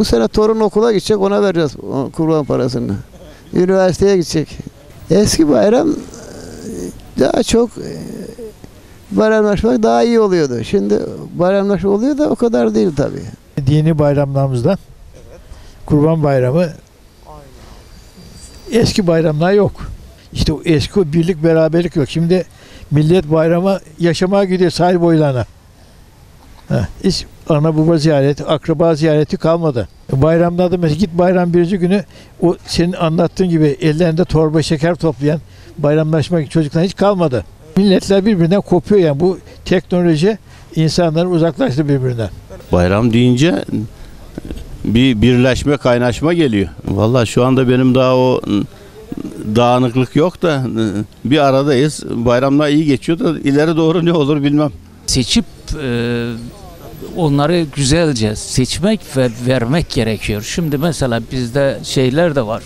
Bu sene torun okula gidecek ona vereceğiz kurban parasını. Üniversiteye gidecek. Eski bayram e, daha çok e, bayramlaşmak daha iyi oluyordu. Şimdi bayramlaşma oluyor da o kadar değil tabii. dini bayramlarımızdan Kurban Bayramı eski bayramlar yok. İşte o eski o birlik beraberlik yok. Şimdi millet bayrama yaşamaya gidiyor sahil boylarına. Ha, hiç ana baba ziyareti, akraba ziyareti kalmadı. Bayramlarda mesela git bayram birinci günü o senin anlattığın gibi ellerinde torba şeker toplayan bayramlaşmak çocuklar hiç kalmadı. Milletler birbirinden kopuyor yani bu teknoloji insanları uzaklaştı birbirinden. Bayram deyince bir birleşme, kaynaşma geliyor. Vallahi şu anda benim daha o dağınıklık yok da bir aradayız. Bayramlar iyi geçiyor da ileri doğru ne olur bilmem. seçip e, onları güzelce seçmek ve vermek gerekiyor. Şimdi mesela bizde şeyler de var.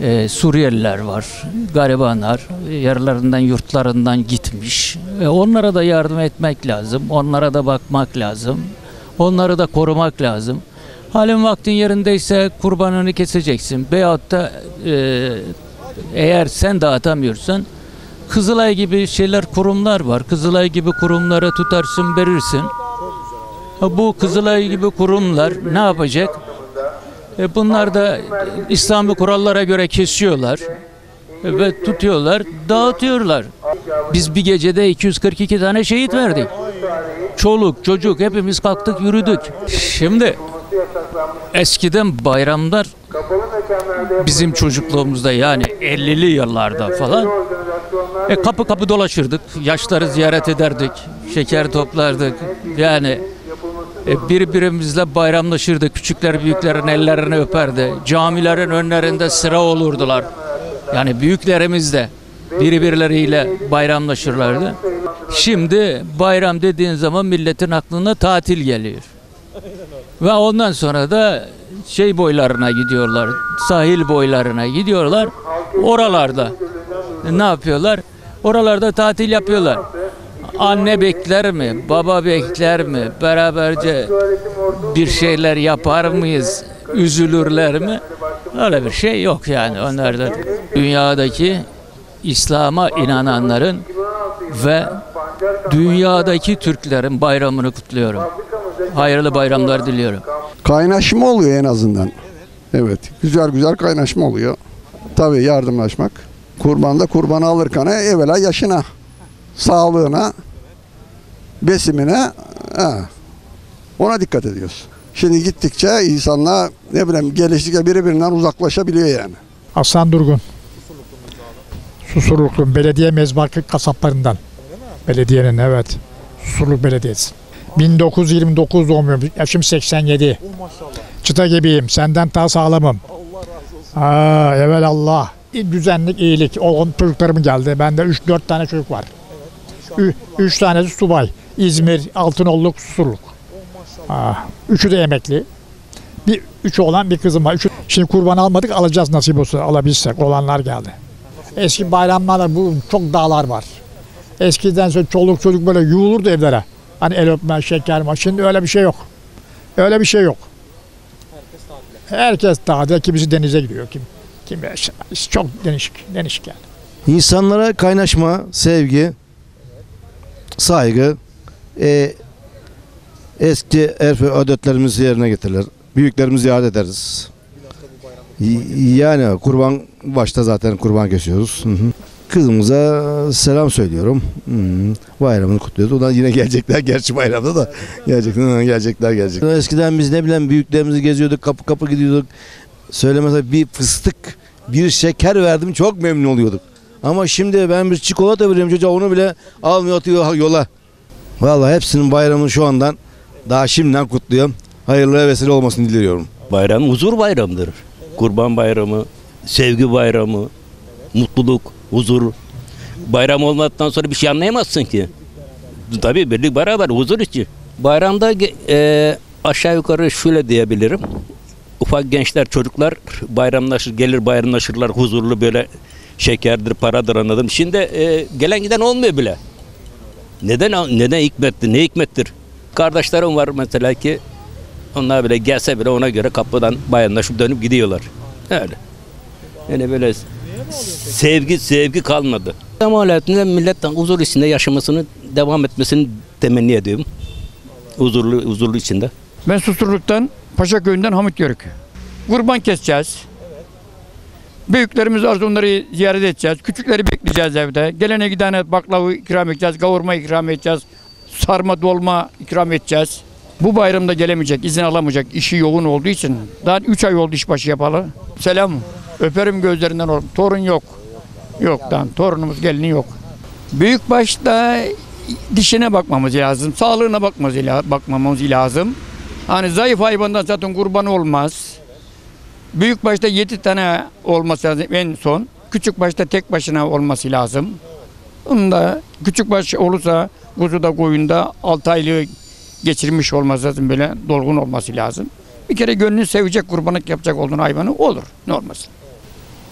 E, Suriyeliler var, garibanlar, yerlerinden, yurtlarından gitmiş. E, onlara da yardım etmek lazım, onlara da bakmak lazım, onları da korumak lazım. Halin vaktin yerindeyse kurbanını keseceksin. Veyahut da e, eğer sen dağıtamıyorsan Kızılay gibi şeyler kurumlar var. Kızılay gibi kurumlara tutarsın verirsin. Bu Kızılay gibi kurumlar ne yapacak? E bunlar da İslami kurallara göre kesiyorlar ve tutuyorlar, dağıtıyorlar. Biz bir gecede 242 tane şehit verdik. Çoluk, çocuk hepimiz kalktık, yürüdük. Şimdi eskiden bayramlar bizim çocukluğumuzda yani 50'li yıllarda falan e, kapı kapı dolaşırdık. Yaşları ziyaret ederdik. Şeker toplardık. Yani birbirimizle bayramlaşırdık. Küçükler büyüklerin ellerini öperdi. Camilerin önlerinde sıra olurdular. Yani büyüklerimiz de birbirleriyle bayramlaşırlardı. Şimdi bayram dediğin zaman milletin aklına tatil geliyor. Ve ondan sonra da şey boylarına gidiyorlar. Sahil boylarına gidiyorlar. Oralarda ne yapıyorlar? Oralarda tatil yapıyorlar. Anne bekler mi? Baba bekler mi? Beraberce bir şeyler yapar mıyız? Üzülürler mi? Öyle bir şey yok yani onlarda. Dünyadaki İslam'a inananların ve dünyadaki Türklerin bayramını kutluyorum. Hayırlı bayramlar diliyorum. Kaynaşma oluyor en azından. Evet. Güzel güzel kaynaşma oluyor. Tabii yardımlaşmak. Kurbanda kurbanı alırken evvela yaşına, sağlığına, besimine ha, ona dikkat ediyoruz. Şimdi gittikçe insanlar ne bileyim geliştikçe birbirinden uzaklaşabiliyor yani. Aslan Durgun. Susurluklu belediye mezbaki kasaplarından. Belediyenin evet. Susurluk Belediyesi. 1929 doğumluyum. Yaşım 87. Çıta gibiyim. Senden daha sağlamım. Aa, evvel Allah. Düzenlik, iyilik. O çocuklarım geldi. Bende 3-4 tane çocuk var. 3 tanesi subay. İzmir, Altınolluk, Susurluk. Aa, üçü de emekli. Bir üç oğlan bir kızım var. Üçü, şimdi kurban almadık alacağız nasip olsa alabilsek. Olanlar geldi. Eski bayramlarda bu çok dağlar var. Eskiden sonra çoluk çocuk böyle yuğulurdu evlere. Hani el öpme, şeker mi? Şimdi öyle bir şey yok. Öyle bir şey yok. Herkes dağda, kimisi denize gidiyor. Kim, kim çok denişik, denişik yani. İnsanlara kaynaşma, sevgi, saygı, e, eski erf adetlerimizi yerine getirirler. Büyüklerimizi ziyaret ederiz. Yani kurban başta zaten kurban kesiyoruz. Kızımıza selam söylüyorum. Bayramını kutluyoruz. Ondan yine gelecekler. Gerçi bayramda da gelecekler, gelecekler, gelecekler. Eskiden biz ne bileyim büyüklerimizi geziyorduk, kapı kapı gidiyorduk. Söylemese bir fıstık, bir şeker verdim çok memnun oluyorduk. Ama şimdi ben bir çikolata veriyorum çocuğa onu bile almıyor atıyor yola. Vallahi hepsinin bayramını şu andan daha şimdiden kutluyorum. Hayırlı vesile olmasını diliyorum. Bayram huzur bayramıdır. Kurban bayramı, sevgi bayramı, mutluluk, huzur. Bayram olmadıktan sonra bir şey anlayamazsın ki. Tabii birlik beraber huzur içi. Bayramda e, aşağı yukarı şöyle diyebilirim. Ufak gençler, çocuklar bayramlaşır, gelir bayramlaşırlar huzurlu böyle şekerdir, paradır anladım. Şimdi e, gelen giden olmuyor bile. Neden neden hikmettir, ne hikmettir? Kardeşlerim var mesela ki Onlar bile gelse bile ona göre kapıdan bayanlaşıp dönüp gidiyorlar. Öyle. Yani böyle sevgi sevgi kalmadı. Ama aletinde milletten huzur içinde yaşamasını devam etmesini temenni ediyorum. Huzurlu huzurlu içinde. Ben Susurluk'tan Paşaköy'ünden Hamit Yörük. Kurban keseceğiz. Büyüklerimiz varsa onları ziyaret edeceğiz. Küçükleri bekleyeceğiz evde. Gelene gidene baklava ikram edeceğiz, kavurma ikram edeceğiz. Sarma dolma ikram edeceğiz. Bu bayramda gelemeyecek, izin alamayacak, işi yoğun olduğu için. Daha 3 ay oldu işbaşı yapalı. Selam. Öperim gözlerinden oğlum. Torun yok. Yok daha torunumuz gelini yok. Büyük başta dişine bakmamız lazım. Sağlığına bakmamız, bakmamız lazım. Hani zayıf hayvandan zaten kurban olmaz. Büyük başta 7 tane olması lazım en son. Küçük başta tek başına olması lazım. Onun da küçük baş olursa kuzuda koyunda 6 aylığı geçirmiş olması lazım böyle dolgun olması lazım. Bir kere gönlünü sevecek kurbanlık yapacak olduğun hayvanı olur normal.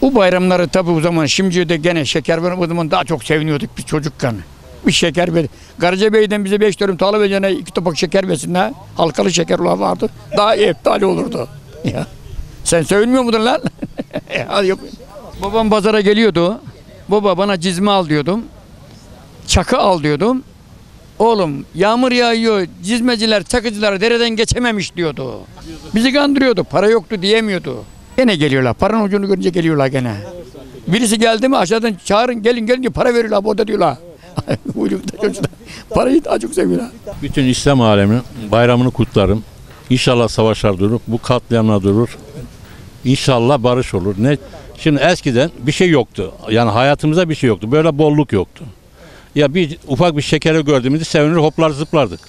Bu bayramları tabi o zaman şimdi de gene şeker verip o zaman daha çok seviniyorduk biz çocukken. Bir şeker ver. Karacabey'den bize 5 dönüm tarla vereceğine iki topak şeker versinler. Halkalı şeker vardı. Daha iptal olurdu. Ya. Sen sevinmiyor muydun lan? Yap. Babam pazara geliyordu. Baba bana cizme al diyordum. Çakı al diyordum. Oğlum yağmur yağıyor, cizmeciler, çakıcılar dereden geçememiş diyordu. Bizi kandırıyordu, para yoktu diyemiyordu. Gene geliyorlar, paranın ucunu görünce geliyorlar gene. Birisi geldi mi aşağıdan çağırın gelin gelin diyor, para veriyorlar burada diyorlar. Parayı daha çok seviyorlar. Bütün İslam aleminin bayramını kutlarım. İnşallah savaşlar durur, bu katliamlar durur. İnşallah barış olur. Ne? Şimdi eskiden bir şey yoktu. Yani hayatımızda bir şey yoktu. Böyle bolluk yoktu. Ya bir ufak bir şekeri gördüğümüzde sevinir hoplar zıplardık.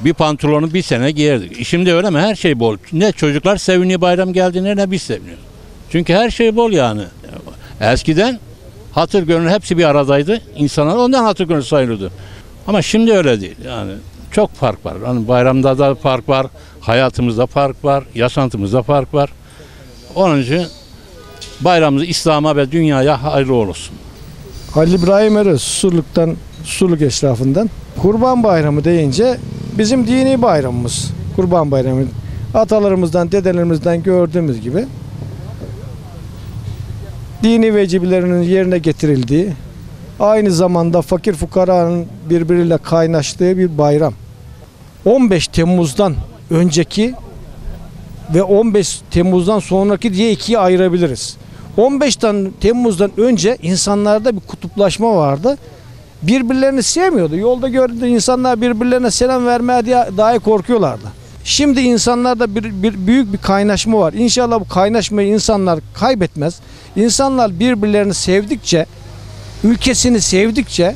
Bir pantolonu bir sene giyerdik. E Şimdi öyle mi? Her şey bol. Ne çocuklar seviniyor bayram geldiğinde ne biz seviniyoruz. Çünkü her şey bol yani. Eskiden hatır gönül hepsi bir aradaydı. İnsanlar ondan hatır gönül sayılırdı. Ama şimdi öyle değil. Yani çok fark var. Hani bayramda da fark var, hayatımızda fark var, yaşantımızda fark var. Onun için bayramımız İslam'a ve dünyaya hayırlı olsun. Halil İbrahim Eri Susurluk'tan, Susurluk eşrafından. Kurban Bayramı deyince bizim dini bayramımız. Kurban Bayramı. Atalarımızdan, dedelerimizden gördüğümüz gibi dini vecibelerinin yerine getirildiği, aynı zamanda fakir fukaranın birbiriyle kaynaştığı bir bayram. 15 Temmuz'dan önceki ve 15 Temmuz'dan sonraki diye ikiye ayırabiliriz. 15 Tem- Temmuz'dan önce insanlarda bir kutuplaşma vardı. Birbirlerini sevmiyordu. Yolda gördüğü insanlar birbirlerine selam vermeye dahi korkuyorlardı. Şimdi insanlarda bir, bir büyük bir kaynaşma var. İnşallah bu kaynaşmayı insanlar kaybetmez. İnsanlar birbirlerini sevdikçe, ülkesini sevdikçe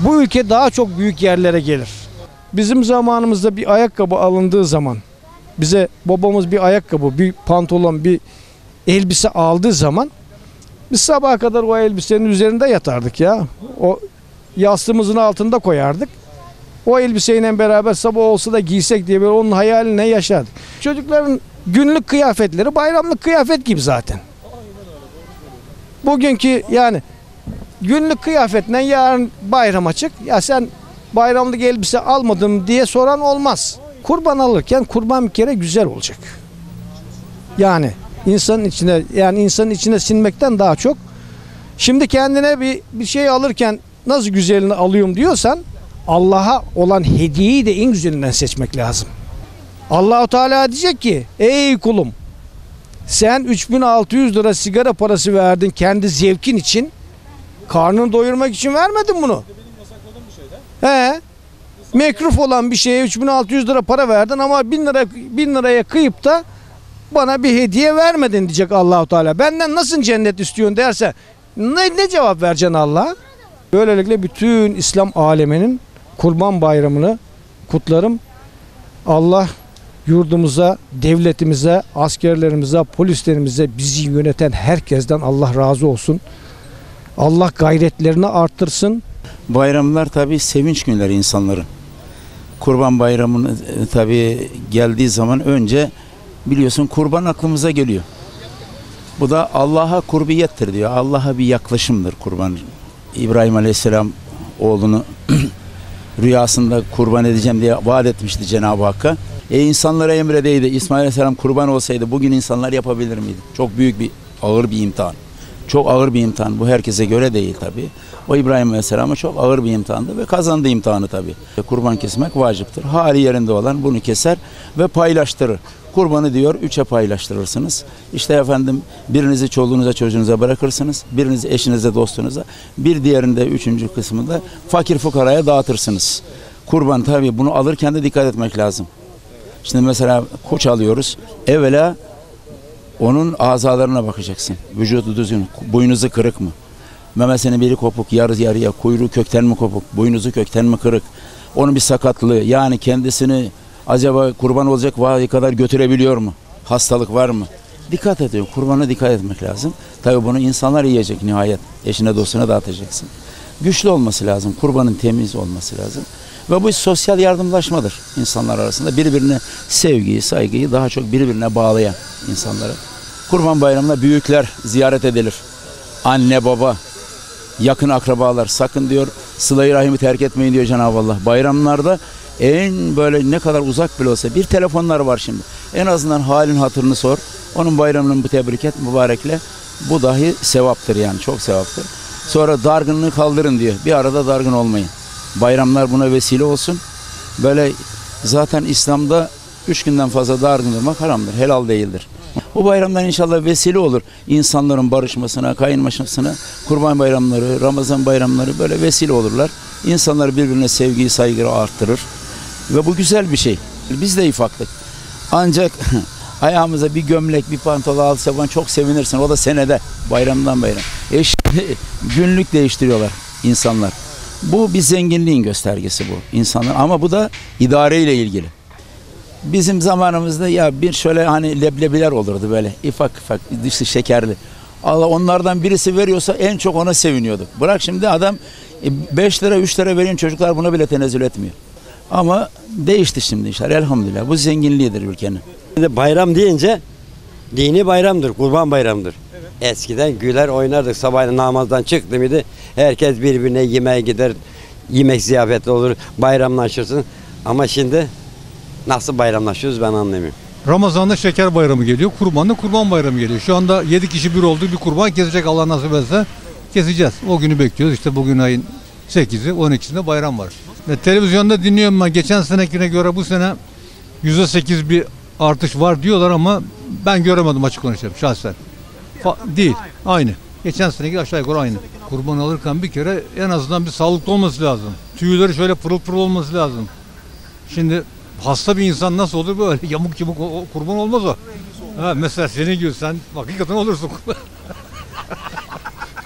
bu ülke daha çok büyük yerlere gelir. Bizim zamanımızda bir ayakkabı alındığı zaman bize babamız bir ayakkabı, bir pantolon, bir elbise aldığı zaman biz sabaha kadar o elbisenin üzerinde yatardık ya. O yastığımızın altında koyardık. O elbiseyle beraber sabah olsa da giysek diye böyle onun hayaline yaşardık. Çocukların günlük kıyafetleri bayramlık kıyafet gibi zaten. Bugünkü yani günlük kıyafetle yarın bayram açık. Ya sen bayramlık elbise almadın diye soran olmaz. Kurban alırken kurban bir kere güzel olacak. Yani insanın içine yani insanın içine sinmekten daha çok şimdi kendine bir bir şey alırken nasıl güzelini alıyorum diyorsan Allah'a olan hediyeyi de en güzelinden seçmek lazım. Allahu Teala diyecek ki ey kulum sen 3600 lira sigara parası verdin kendi zevkin için karnını doyurmak için vermedin bunu. He. Mekruf olan bir şeye 3600 lira para verdin ama 1000 lira 1000 liraya kıyıp da bana bir hediye vermedin diyecek Allahu Teala. Benden nasıl cennet istiyorsun derse ne, ne cevap vereceksin Allah'a? Böylelikle bütün İslam aleminin Kurban Bayramı'nı kutlarım. Allah yurdumuza, devletimize, askerlerimize, polislerimize, bizi yöneten herkesten Allah razı olsun. Allah gayretlerini arttırsın. Bayramlar tabii sevinç günleri insanların. Kurban bayramını e, tabii geldiği zaman önce biliyorsun kurban aklımıza geliyor. Bu da Allah'a kurbiyettir diyor. Allah'a bir yaklaşımdır kurban. İbrahim Aleyhisselam oğlunu rüyasında kurban edeceğim diye vaat etmişti Cenab-ı Hakk'a. E insanlara emredeydi. İsmail Aleyhisselam kurban olsaydı bugün insanlar yapabilir miydi? Çok büyük bir ağır bir imtihan. Çok ağır bir imtihan. Bu herkese göre değil tabi. O İbrahim Aleyhisselam'a çok ağır bir imtihandı ve kazandı imtihanı tabi. Kurban kesmek vaciptir. Hali yerinde olan bunu keser ve paylaştırır. Kurbanı diyor üçe paylaştırırsınız. İşte efendim birinizi çoluğunuza çocuğunuza bırakırsınız. Birinizi eşinize dostunuza. Bir diğerinde üçüncü kısmında fakir fukaraya dağıtırsınız. Kurban tabi bunu alırken de dikkat etmek lazım. Şimdi mesela koç alıyoruz. Evvela onun azalarına bakacaksın. Vücudu düzgün, boynuzu kırık mı? Memesinin biri kopuk, yarı yarıya, kuyruğu kökten mi kopuk, boynuzu kökten mi kırık? Onun bir sakatlığı, yani kendisini acaba kurban olacak vahiy kadar götürebiliyor mu? Hastalık var mı? Dikkat ediyor. Kurbana dikkat etmek lazım. Tabi bunu insanlar yiyecek nihayet. Eşine dostuna dağıtacaksın. Güçlü olması lazım. Kurbanın temiz olması lazım. Ve bu sosyal yardımlaşmadır insanlar arasında. Birbirine sevgiyi, saygıyı daha çok birbirine bağlayan insanlara. Kurban bayramında büyükler ziyaret edilir. Anne, baba, yakın akrabalar sakın diyor sıla-i rahimi terk etmeyin diyor Cenab-ı Allah. Bayramlarda en böyle ne kadar uzak bile olsa bir telefonlar var şimdi. En azından halin hatırını sor. Onun bayramını bu tebrik et mübarekle. Bu dahi sevaptır yani çok sevaptır. Sonra dargınlığı kaldırın diyor. Bir arada dargın olmayın. Bayramlar buna vesile olsun. Böyle zaten İslam'da üç günden fazla dargın durmak haramdır. Helal değildir. Bu bayramlar inşallah vesile olur. insanların barışmasına, kayınlaşmasına, kurban bayramları, Ramazan bayramları böyle vesile olurlar. İnsanlar birbirine sevgiyi, saygıyı arttırır. Ve bu güzel bir şey. Biz de ifaklık. Ancak ayağımıza bir gömlek, bir pantolon alsa falan çok sevinirsin. O da senede, bayramdan bayram. E şimdi günlük değiştiriyorlar insanlar. Bu bir zenginliğin göstergesi bu insanlar. Ama bu da idareyle ilgili. Bizim zamanımızda ya bir şöyle hani leblebiler olurdu böyle ifak ifak dışı şekerli. Allah onlardan birisi veriyorsa en çok ona seviniyorduk. Bırak şimdi adam 5 lira 3 lira veren çocuklar buna bile tenezzül etmiyor. Ama değişti şimdi işler elhamdülillah. Bu zenginliğidir ülkenin. Bayram deyince dini bayramdır, kurban bayramıdır. Eskiden güler oynardık sabahleyin namazdan çıktı mıydı herkes birbirine yemeğe gider, yemek ziyafeti olur, bayramlaşırsın. Ama şimdi nasıl bayramlaşıyoruz ben anlamıyorum. Ramazan'da şeker bayramı geliyor, kurbanda kurban bayramı geliyor. Şu anda 7 kişi bir oldu bir kurban kesecek Allah nasip etse keseceğiz. O günü bekliyoruz. İşte bugün ayın 8'i 12'sinde bayram var. Ve televizyonda dinliyorum ben geçen senekine göre bu sene %8 bir artış var diyorlar ama ben göremedim açık konuşayım şahsen. Fa- değil. Aynı. Geçen seneki aşağı yukarı aynı. Kurban alırken bir kere en azından bir sağlıklı olması lazım. Tüyleri şöyle pırıl pırıl olması lazım. Şimdi hasta bir insan nasıl olur böyle yamuk yamuk o- o kurban olmaz o. Ha, mesela senin gibi sen hakikaten olursun.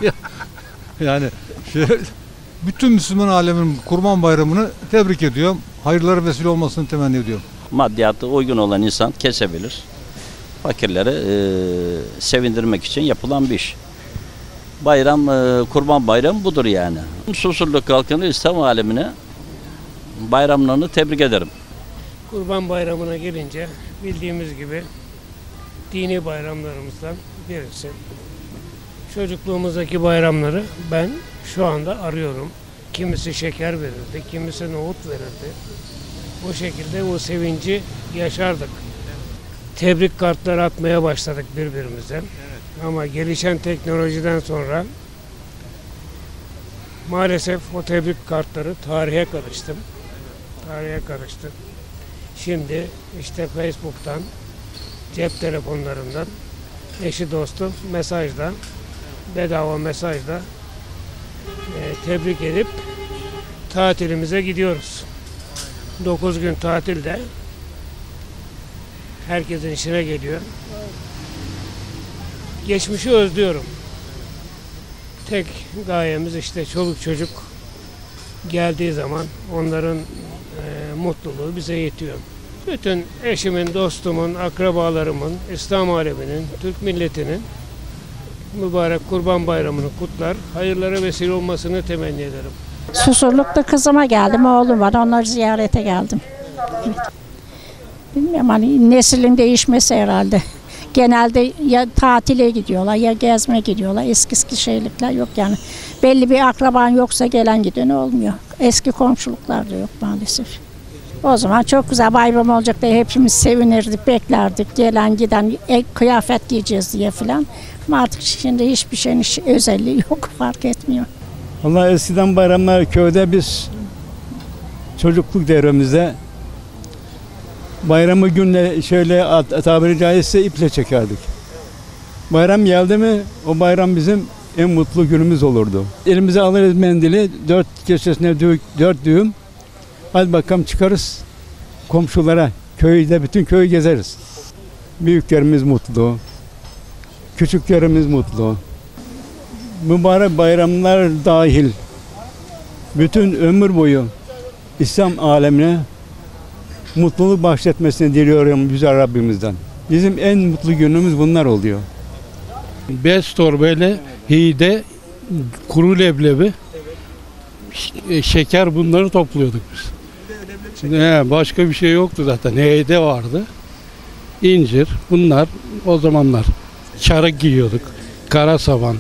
Ya- yani şey, bütün Müslüman alemin kurban bayramını tebrik ediyorum. Hayırlara vesile olmasını temenni ediyorum. maddiyatı uygun olan insan kesebilir. Fakirleri e, sevindirmek için yapılan bir iş. Bayram, e, kurban bayramı budur yani. Susurluk halkını İslam alemine bayramlarını tebrik ederim. Kurban Bayramı'na gelince bildiğimiz gibi dini bayramlarımızdan birisi. Çocukluğumuzdaki bayramları ben şu anda arıyorum. Kimisi şeker verirdi, kimisi nohut verirdi. Bu şekilde o sevinci yaşardık. Tebrik kartları atmaya başladık birbirimize. Ama gelişen teknolojiden sonra maalesef o tebrik kartları tarihe karıştı. Tarihe karıştı. Şimdi işte Facebook'tan, cep telefonlarından, eşi dostu mesajla, bedava mesajla e, tebrik edip tatilimize gidiyoruz. 9 gün tatilde herkesin işine geliyor. Geçmişi özlüyorum. Tek gayemiz işte çoluk çocuk geldiği zaman onların e, mutluluğu bize yetiyor. Bütün eşimin, dostumun, akrabalarımın, İslam aleminin, Türk milletinin mübarek Kurban Bayramı'nı kutlar, hayırlara vesile olmasını temenni ederim. Susurluk'ta kızıma geldim, oğlum var. Onları ziyarete geldim. Evet. Bilmiyorum hani neslin değişmesi herhalde. Genelde ya tatile gidiyorlar ya gezme gidiyorlar. Eskisi şeylikler yok yani. Belli bir akraban yoksa gelen giden olmuyor. Eski komşuluklar da yok maalesef. O zaman çok güzel bayram olacak diye hepimiz sevinirdik, beklerdik. Gelen giden e, kıyafet giyeceğiz diye falan. Ama artık şimdi hiçbir şeyin hiç özelliği yok, fark etmiyor. Vallahi eskiden bayramlar köyde biz çocukluk devrimizde bayramı günle şöyle tabiri caizse iple çekerdik. Bayram geldi mi o bayram bizim en mutlu günümüz olurdu. Elimize alırız mendili dört köşesine dö- dört düğüm. Hadi bakalım çıkarız komşulara. Köyde bütün köyü gezeriz. Büyüklerimiz mutlu. Küçüklerimiz mutlu mübarek bayramlar dahil bütün ömür boyu İslam alemine mutluluk bahşetmesini diliyorum Yüce Rabbimizden. Bizim en mutlu günümüz bunlar oluyor. Beş torbayla hide, kuru leblebi, ş- şeker bunları topluyorduk biz. He, başka bir şey yoktu zaten. Heyde vardı. İncir bunlar o zamanlar. Çarık giyiyorduk. Kara saban.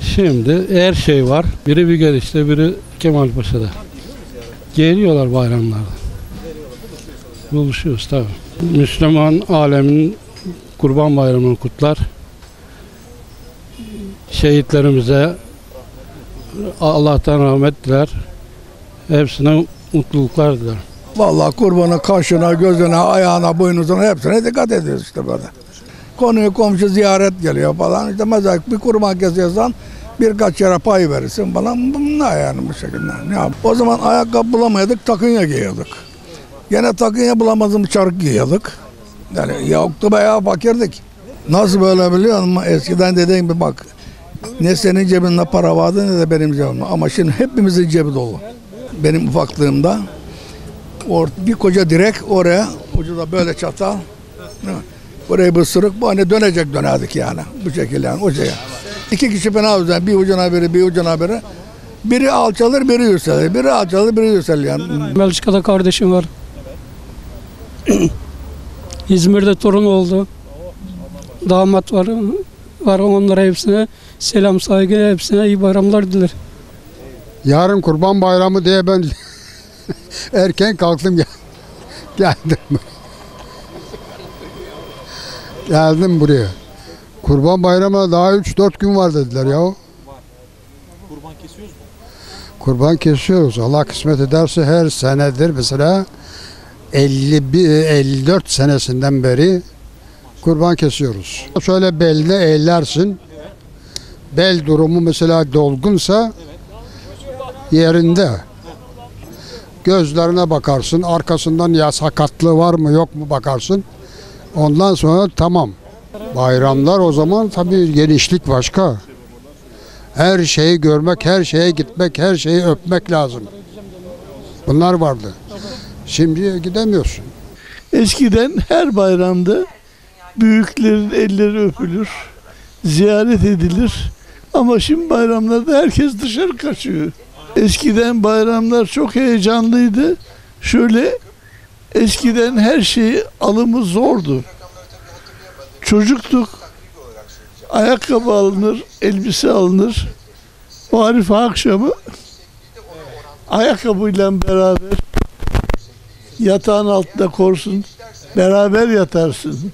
Şimdi her şey var. Biri bir gelişte biri Kemalpaşa'da. Geliyorlar bayramlarda. Buluşuyoruz tabii. Müslüman alemin Kurban Bayramı'nı kutlar. Şehitlerimize Allah'tan rahmet diler. Hepsine mutluluklar diler. Vallahi kurbana, kaşına, gözüne, ayağına, boynuzuna hepsine dikkat ediyoruz işte böyle. Konuyu komşu ziyaret geliyor falan. İşte mesela bir kurban kesiyorsan birkaç yere pay verirsin falan. Bunlar yani bu şekilde. Ne? O zaman ayakkabı bulamaydık, takınya giyiyorduk. Gene takınya bulamazdım, çarık giyiyorduk. Yani yoktu be ya fakirdik. Nasıl böyle biliyor musun? Eskiden dediğim gibi bak ne senin cebinde para vardı ne de benim cebimde. Ama şimdi hepimizin cebi dolu. Benim ufaklığımda or, bir koca direk oraya ucu da böyle çatal. Burayı bir sırık bu hani dönecek dönerdik yani. Bu şekilde yani o şey. İki kişi fena güzel. Bir ucuna biri bir ucuna biri. Biri alçalır biri yükselir. Biri alçalır biri yükselir yani. Belçika'da kardeşim var. İzmir'de torun oldu. Damat var. Var onlara hepsine selam saygı hepsine iyi bayramlar diler. Yarın kurban bayramı diye ben erken kalktım gel- geldim. geldim buraya. Kurban bayramına daha 3-4 gün var dediler ya. Kurban kesiyoruz mu? Kurban kesiyoruz. Allah kısmet ederse her senedir mesela 51 54 senesinden beri kurban kesiyoruz. Şöyle beline eğlersin. Bel durumu mesela dolgunsa yerinde. Gözlerine bakarsın. Arkasından ya sakatlığı var mı yok mu bakarsın. Ondan sonra tamam. Bayramlar o zaman tabii genişlik başka. Her şeyi görmek, her şeye gitmek, her şeyi öpmek lazım. Bunlar vardı. Şimdi gidemiyorsun. Eskiden her bayramda büyüklerin elleri öpülür, ziyaret edilir. Ama şimdi bayramlarda herkes dışarı kaçıyor. Eskiden bayramlar çok heyecanlıydı. Şöyle eskiden her şeyi alımı zordu. Çocuktuk. Ayakkabı alınır, elbise alınır. O Arife akşamı ayakkabıyla beraber yatağın altında korsun, beraber yatarsın.